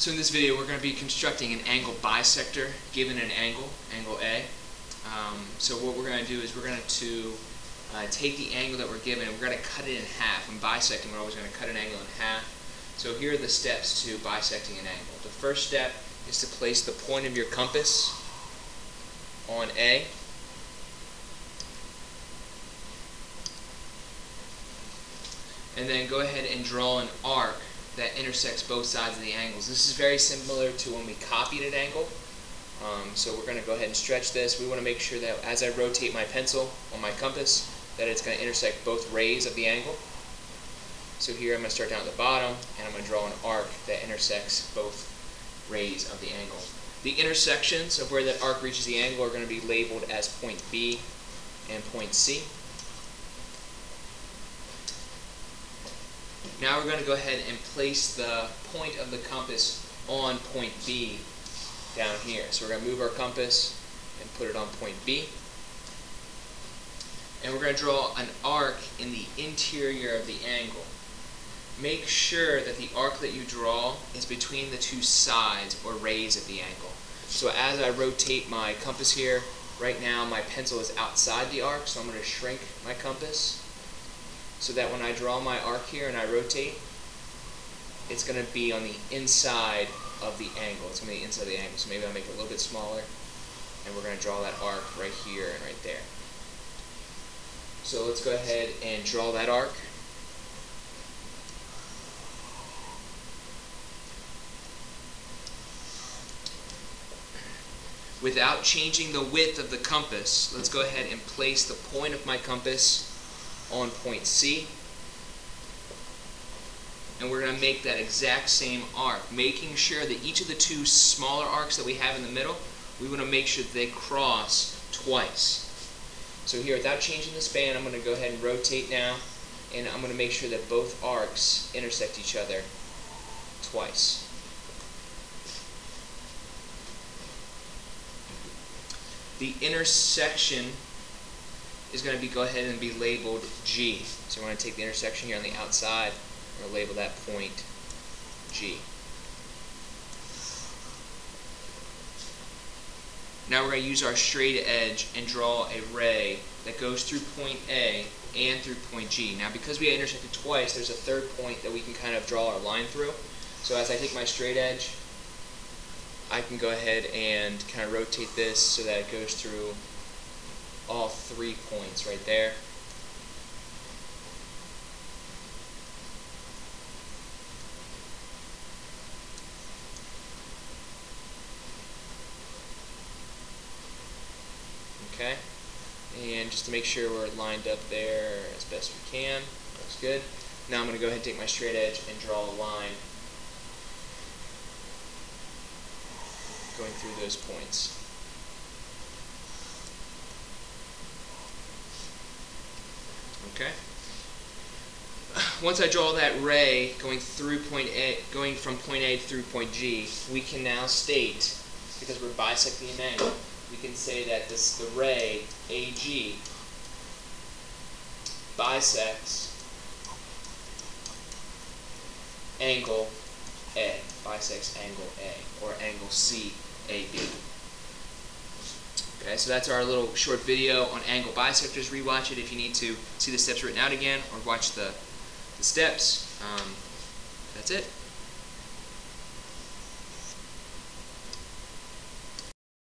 So in this video we're going to be constructing an angle bisector given an angle, angle A. Um, so what we're going to do is we're going to uh, take the angle that we're given and we're going to cut it in half. When bisecting we're always going to cut an angle in half. So here are the steps to bisecting an angle. The first step is to place the point of your compass on A. And then go ahead and draw an arc that intersects both sides of the angles. This is very similar to when we copied an angle. Um, so we're going to go ahead and stretch this. We want to make sure that as I rotate my pencil on my compass, that it's going to intersect both rays of the angle. So here I'm going to start down at the bottom, and I'm going to draw an arc that intersects both rays of the angle. The intersections of where that arc reaches the angle are going to be labeled as point B and point C. Now we're going to go ahead and place the point of the compass on point B down here. So we're going to move our compass and put it on point B. And we're going to draw an arc in the interior of the angle. Make sure that the arc that you draw is between the two sides or rays of the angle. So as I rotate my compass here, right now my pencil is outside the arc, so I'm going to shrink my compass so that when I draw my arc here and I rotate, it's going to be on the inside of the angle. It's going to be inside the angle. So maybe I'll make it a little bit smaller, and we're going to draw that arc right here and right there. So let's go ahead and draw that arc. Without changing the width of the compass, let's go ahead and place the point of my compass on point C. And we're going to make that exact same arc, making sure that each of the two smaller arcs that we have in the middle, we want to make sure that they cross twice. So here, without changing the span, I'm going to go ahead and rotate now, and I'm going to make sure that both arcs intersect each other twice. The intersection is going to be go ahead and be labeled G. So we're going to take the intersection here on the outside and label that point G. Now we're going to use our straight edge and draw a ray that goes through point A and through point G. Now because we intersected twice, there's a third point that we can kind of draw our line through. So as I take my straight edge, I can go ahead and kind of rotate this so that it goes through all three points right there. Okay, and just to make sure we're lined up there as best we can, looks good. Now I'm going to go ahead and take my straight edge and draw a line going through those points. Okay. Once I draw that ray going through point A, going from point A through point G, we can now state, because we're bisecting an angle, we can say that this the ray AG bisects angle A, bisects angle A, or angle CAB. So that's our little short video on angle bisectors. Rewatch it if you need to see the steps written out again or watch the, the steps. Um, that's it.